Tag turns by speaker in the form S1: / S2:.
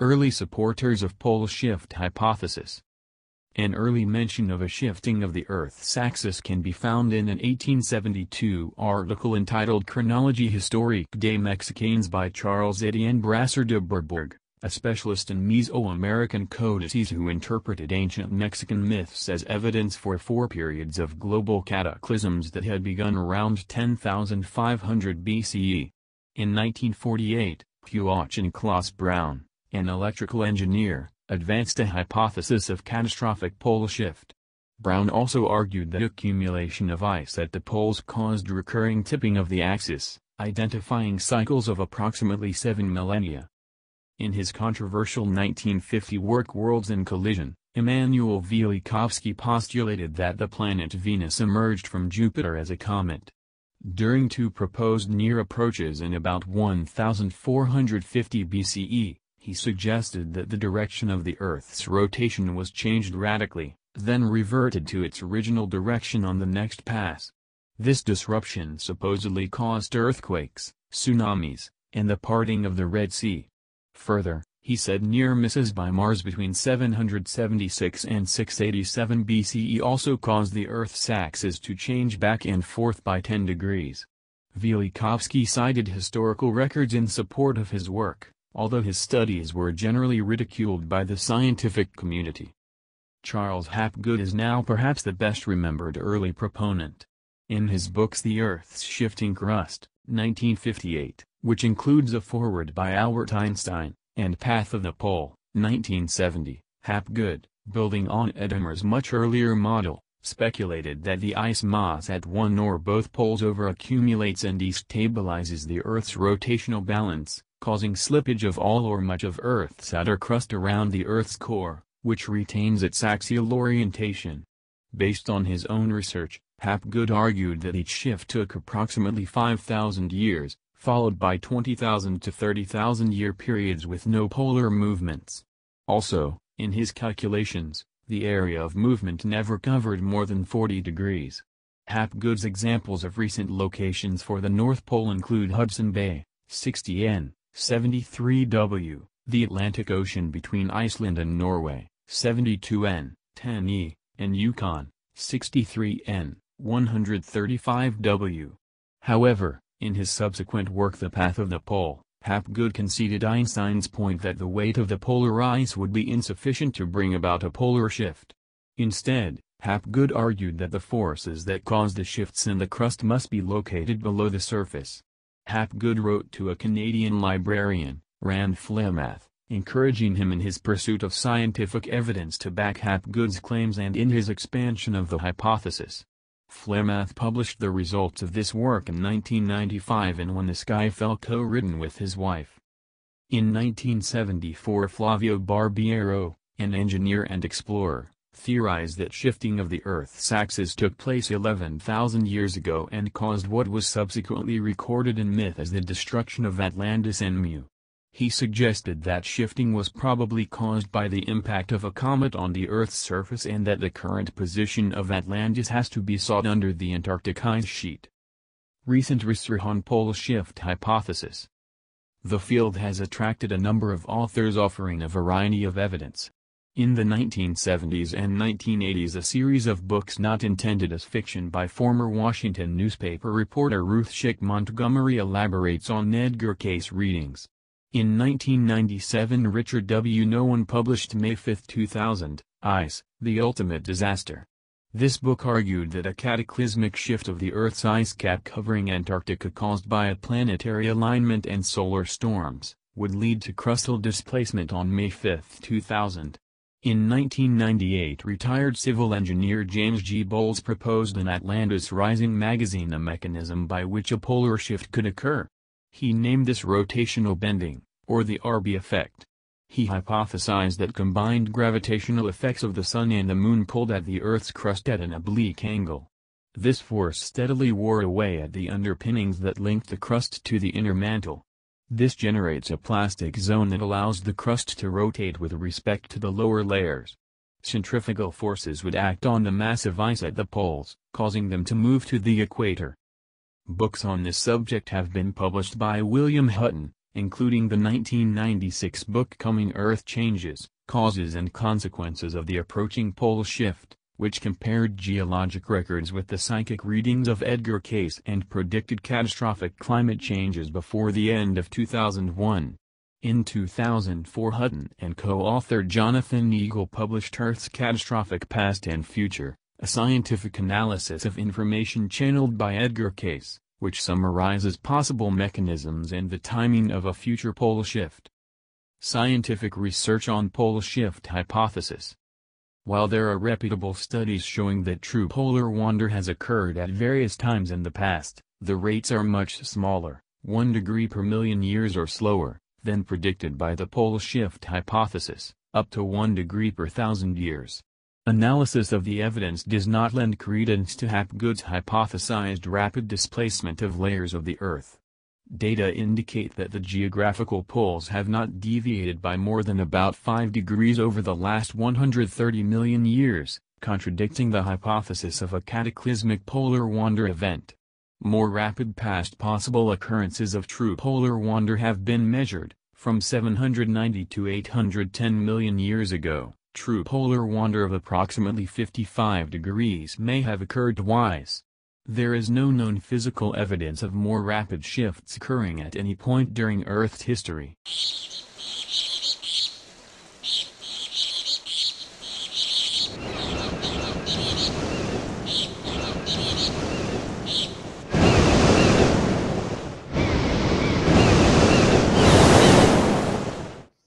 S1: Early supporters of pole shift hypothesis An early mention of a shifting of the Earth's axis can be found in an 1872 article entitled Chronologie historique des Mexicains by Charles Etienne Brasseur de Bourbourg, a specialist in Mesoamerican codices who interpreted ancient Mexican myths as evidence for four periods of global cataclysms that had begun around 10,500 BCE. In 1948, Hugh Auchincloss Brown, an electrical engineer, advanced a hypothesis of catastrophic pole shift. Brown also argued that accumulation of ice at the poles caused recurring tipping of the axis, identifying cycles of approximately seven millennia. In his controversial 1950 work Worlds in Collision, Immanuel Velikovsky postulated that the planet Venus emerged from Jupiter as a comet. During two proposed near approaches in about 1450 BCE, he suggested that the direction of the Earth's rotation was changed radically, then reverted to its original direction on the next pass. This disruption supposedly caused earthquakes, tsunamis, and the parting of the Red Sea. Further, he said near misses by Mars between 776 and 687 BCE also caused the Earth's axis to change back and forth by 10 degrees. Velikovsky cited historical records in support of his work, although his studies were generally ridiculed by the scientific community. Charles Hapgood is now perhaps the best remembered early proponent. In his books The Earth's Shifting Crust, 1958, which includes a foreword by Albert Einstein, and Path of the Pole, 1970, Hapgood, building on Adhémar's much earlier model, speculated that the ice mass at one or both poles overaccumulates and destabilizes the Earth's rotational balance, causing slippage of all or much of Earth's outer crust around the Earth's core, which retains its axial orientation. Based on his own research, Hapgood argued that each shift took approximately 5,000 years, followed by 20,000 to 30,000 year periods with no polar movements. Also, in his calculations, the area of movement never covered more than 40 degrees. Hapgood's examples of recent locations for the North Pole include Hudson Bay, 60 N, 73 W, the Atlantic Ocean between Iceland and Norway, 72 N, 10 E, and Yukon, 63 N, 135 W. However, in his subsequent work The Path of the Pole, Hapgood conceded Einstein's point that the weight of the polar ice would be insufficient to bring about a polar shift. Instead, Hapgood argued that the forces that cause the shifts in the crust must be located below the surface. Hapgood wrote to a Canadian librarian, Rand Flem-Ath, encouraging him in his pursuit of scientific evidence to back Hapgood's claims and in his expansion of the hypothesis. Flem-Ath published the results of this work in 1995 in When the Sky Fell co-written with his wife. In 1974 Flavio Barbiero, an engineer and explorer, theorized that shifting of the Earth's axis took place 11,000 years ago and caused what was subsequently recorded in myth as the destruction of Atlantis and Mu. He suggested that shifting was probably caused by the impact of a comet on the Earth's surface and that the current position of Atlantis has to be sought under the Antarctic ice sheet. Recent research on pole shift hypothesis. The field has attracted a number of authors offering a variety of evidence. In the 1970s and 1980s a series of books not intended as fiction by former Washington newspaper reporter Ruth Schick Montgomery elaborates on Edgar Cayce readings. In 1997 Richard W. Noone published May 5, 2000, Ice, The Ultimate Disaster. This book argued that a cataclysmic shift of the Earth's ice cap covering Antarctica caused by a planetary alignment and solar storms, would lead to crustal displacement on May 5, 2000. In 1998 retired civil engineer James G. Bowles proposed in Atlantis Rising magazine a mechanism by which a polar shift could occur. He named this rotational bending, or the RB effect. He hypothesized that combined gravitational effects of the Sun and the Moon pulled at the Earth's crust at an oblique angle. This force steadily wore away at the underpinnings that linked the crust to the inner mantle. This generates a plastic zone that allows the crust to rotate with respect to the lower layers. Centrifugal forces would act on the massive ice at the poles, causing them to move to the equator. Books on this subject have been published by William Hutton, including the 1996 book Coming Earth Changes, Causes and Consequences of the Approaching Pole Shift, which compared geologic records with the psychic readings of Edgar Cayce and predicted catastrophic climate changes before the end of 2001. In 2004 Hutton and co-author Jonathan Eagle published Earth's Catastrophic Past and Future, a scientific analysis of information channeled by Edgar Cayce which summarizes possible mechanisms and the timing of a future pole shift. Scientific research on pole shift hypothesis. While there are reputable studies showing that true polar wander has occurred at various times in the past, the rates are much smaller, 1 degree per million years or slower, than predicted by the pole shift hypothesis, up to 1 degree per thousand years. Analysis of the evidence does not lend credence to Hapgood's hypothesized rapid displacement of layers of the Earth. Data indicate that the geographical poles have not deviated by more than about 5 degrees over the last 130 million years, contradicting the hypothesis of a cataclysmic polar wander event. More rapid past possible occurrences of true polar wander have been measured, from 790 to 810 million years ago. True polar wander of approximately 55 degrees may have occurred twice. There is no known physical evidence of more rapid shifts occurring at any point during Earth's history.